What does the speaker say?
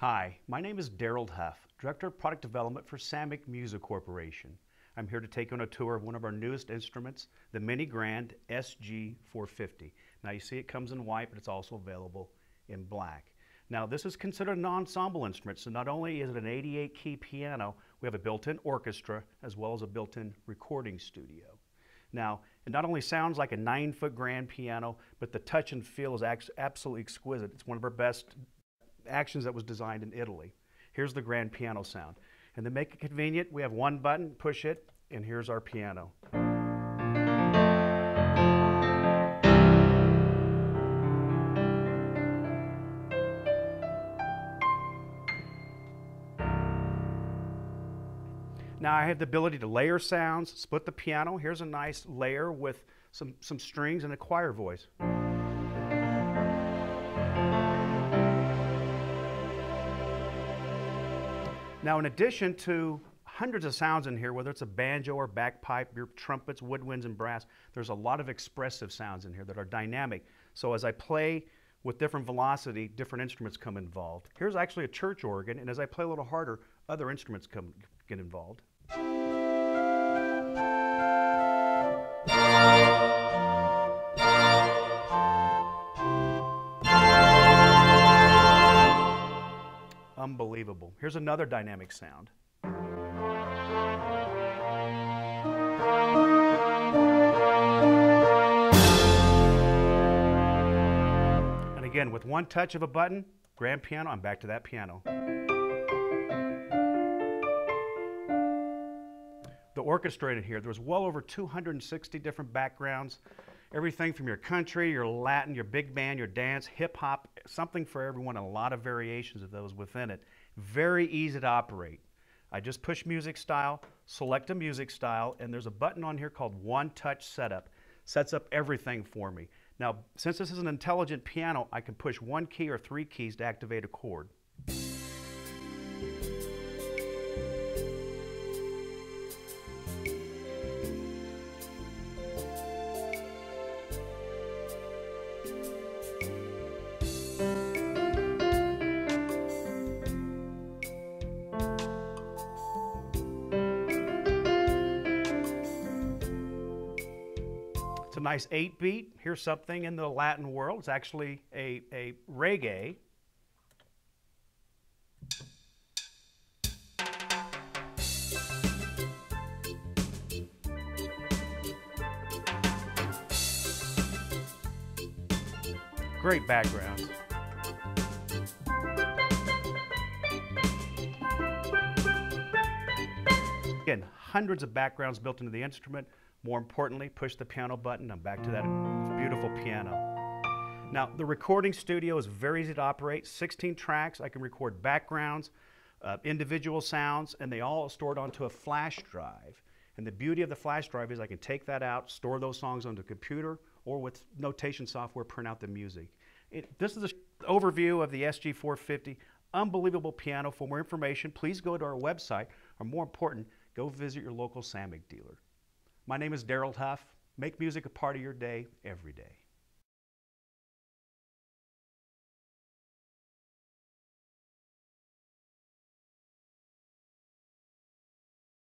Hi, my name is Daryl Huff, Director of Product Development for Samick Music Corporation. I'm here to take you on a tour of one of our newest instruments, the Mini Grand SG450. Now you see it comes in white, but it's also available in black. Now this is considered an ensemble instrument, so not only is it an 88 key piano, we have a built-in orchestra as well as a built-in recording studio. Now, it not only sounds like a nine foot grand piano, but the touch and feel is absolutely exquisite. It's one of our best actions that was designed in Italy. Here's the grand piano sound. And to make it convenient, we have one button, push it, and here's our piano. Now I have the ability to layer sounds, split the piano. Here's a nice layer with some, some strings and a choir voice. Now, in addition to hundreds of sounds in here, whether it's a banjo or bagpipe, your trumpets, woodwinds, and brass, there's a lot of expressive sounds in here that are dynamic. So as I play with different velocity, different instruments come involved. Here's actually a church organ, and as I play a little harder, other instruments come get involved. Unbelievable. Here's another dynamic sound. And again, with one touch of a button, grand piano, I'm back to that piano. The orchestrated here, there was well over 260 different backgrounds everything from your country, your Latin, your big band, your dance, hip hop, something for everyone, a lot of variations of those within it. Very easy to operate. I just push music style, select a music style, and there's a button on here called One Touch Setup. Sets up everything for me. Now, since this is an intelligent piano, I can push one key or three keys to activate a chord. It's a nice eight beat. Here's something in the Latin world. It's actually a, a reggae. Great background. Again, hundreds of backgrounds built into the instrument. More importantly, push the piano button. I'm back to that beautiful piano. Now, the recording studio is very easy to operate. 16 tracks. I can record backgrounds, uh, individual sounds, and they all stored onto a flash drive. And the beauty of the flash drive is I can take that out, store those songs onto a computer, or with notation software, print out the music. It, this is an overview of the SG450. Unbelievable piano. For more information, please go to our website, or more important, go visit your local Samick dealer. My name is Daryl Huff. Make music a part of your day every day.